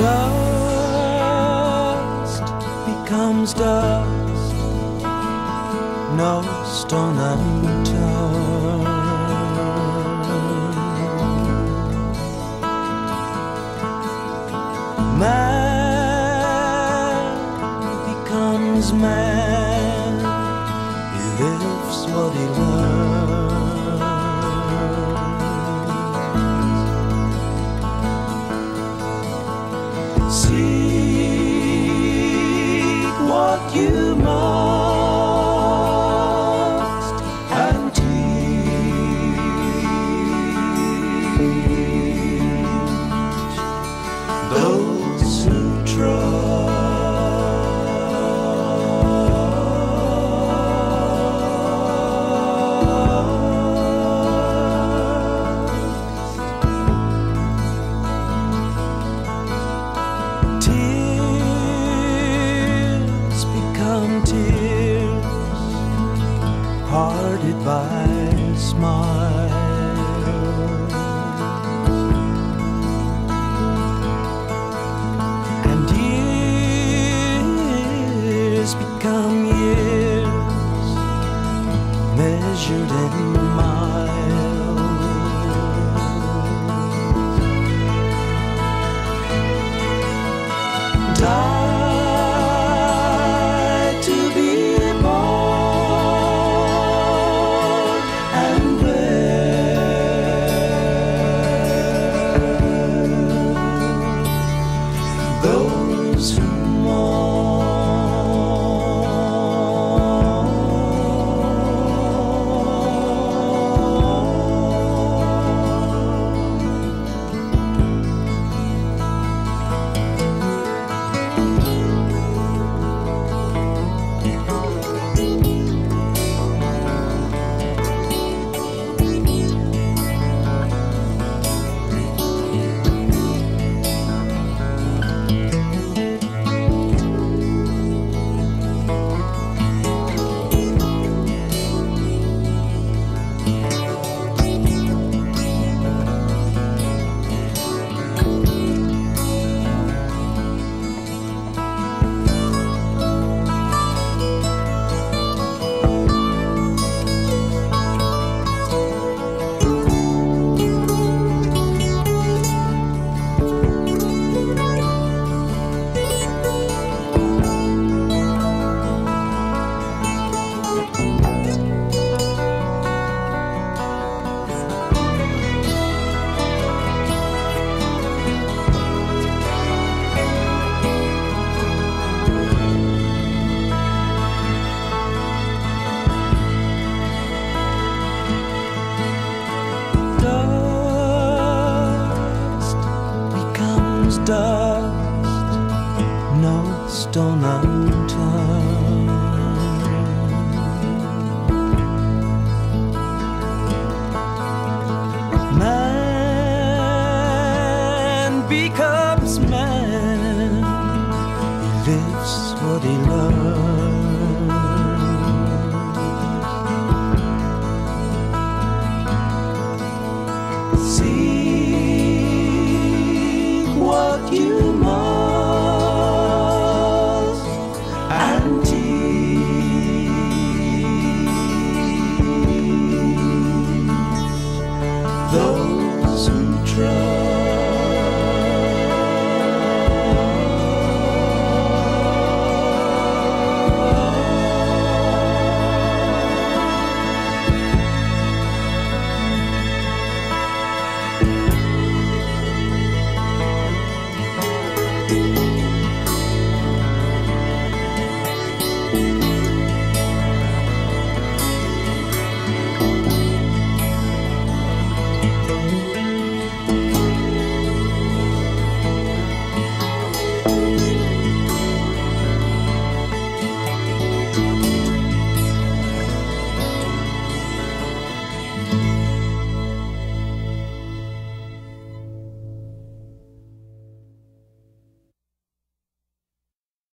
Dust becomes dust, no stone unturned. Man becomes man, he lives what he learns. Parted by smiles. And years become years, measured in miles. Die becomes man, he lives what he learns. Música